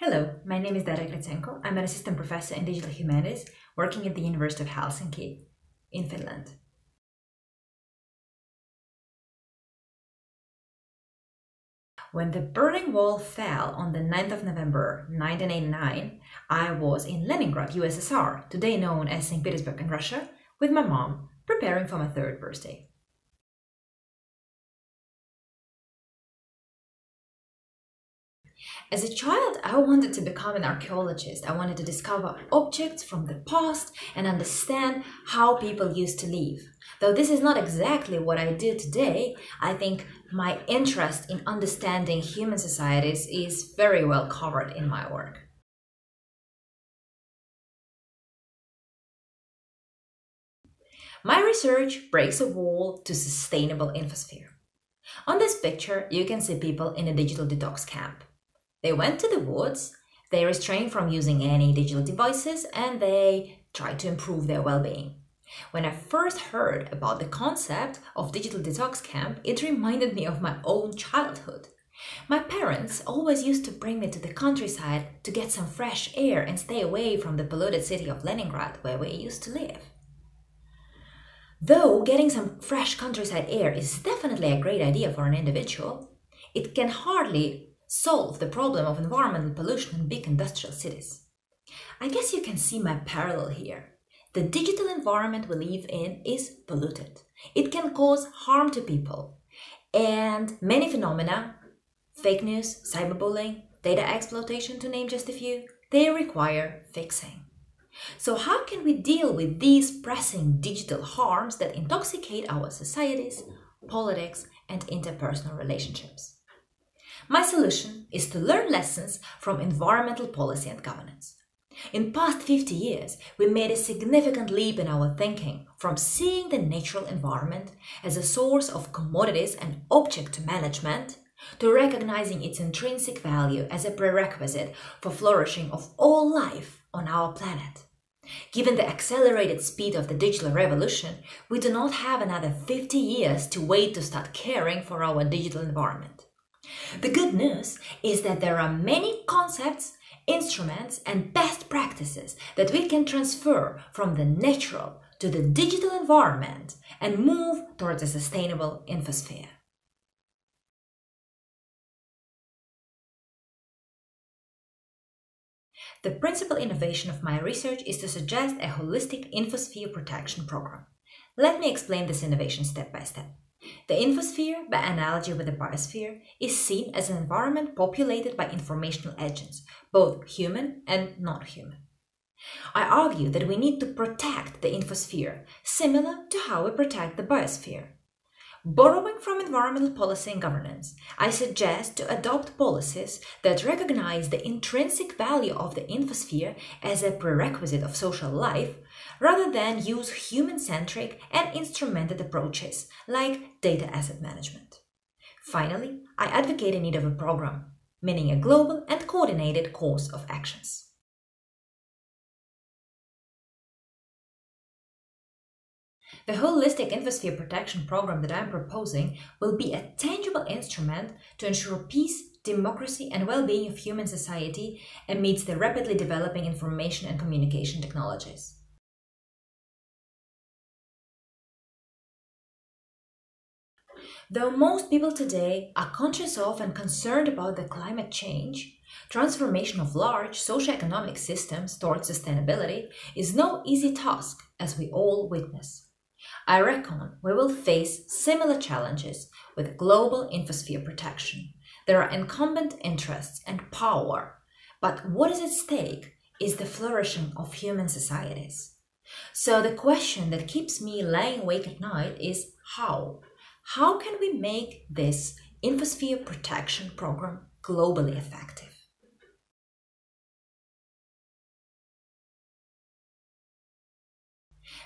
Hello, my name is Daria Gritsenko. I'm an assistant professor in digital humanities working at the University of Helsinki in Finland. When the Berlin Wall fell on the 9th of November 1989, I was in Leningrad, USSR, today known as St. Petersburg in Russia, with my mom, preparing for my third birthday. As a child, I wanted to become an archaeologist. I wanted to discover objects from the past and understand how people used to live. Though this is not exactly what I do today, I think my interest in understanding human societies is very well covered in my work. My research breaks a wall to sustainable infosphere. On this picture, you can see people in a digital detox camp. They went to the woods, they restrained from using any digital devices, and they tried to improve their well being. When I first heard about the concept of digital detox camp, it reminded me of my own childhood. My parents always used to bring me to the countryside to get some fresh air and stay away from the polluted city of Leningrad where we used to live. Though getting some fresh countryside air is definitely a great idea for an individual, it can hardly solve the problem of environmental pollution in big industrial cities. I guess you can see my parallel here. The digital environment we live in is polluted. It can cause harm to people. And many phenomena, fake news, cyberbullying, data exploitation to name just a few, they require fixing. So how can we deal with these pressing digital harms that intoxicate our societies, politics, and interpersonal relationships? My solution is to learn lessons from environmental policy and governance. In past 50 years, we made a significant leap in our thinking from seeing the natural environment as a source of commodities and object management to recognizing its intrinsic value as a prerequisite for flourishing of all life on our planet. Given the accelerated speed of the digital revolution, we do not have another 50 years to wait to start caring for our digital environment. The good news is that there are many concepts, instruments, and best practices that we can transfer from the natural to the digital environment and move towards a sustainable infosphere. The principal innovation of my research is to suggest a holistic infosphere protection program. Let me explain this innovation step by step. The infosphere, by analogy with the biosphere, is seen as an environment populated by informational agents, both human and non human. I argue that we need to protect the infosphere, similar to how we protect the biosphere. Borrowing from environmental policy and governance, I suggest to adopt policies that recognize the intrinsic value of the infosphere as a prerequisite of social life, rather than use human centric and instrumented approaches like data asset management. Finally, I advocate a need of a program, meaning a global and coordinated course of actions. The holistic infosphere protection program that I'm proposing will be a tangible instrument to ensure peace, democracy, and well being of human society amidst the rapidly developing information and communication technologies. Though most people today are conscious of and concerned about the climate change, transformation of large socio-economic systems towards sustainability is no easy task, as we all witness. I reckon we will face similar challenges with global infosphere protection. There are incumbent interests and power, but what is at stake is the flourishing of human societies. So the question that keeps me laying awake at night is how? How can we make this infosphere protection program globally effective?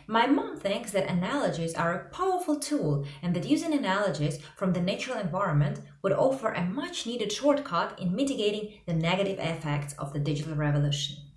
My mom thinks that analogies are a powerful tool and that using analogies from the natural environment would offer a much needed shortcut in mitigating the negative effects of the digital revolution.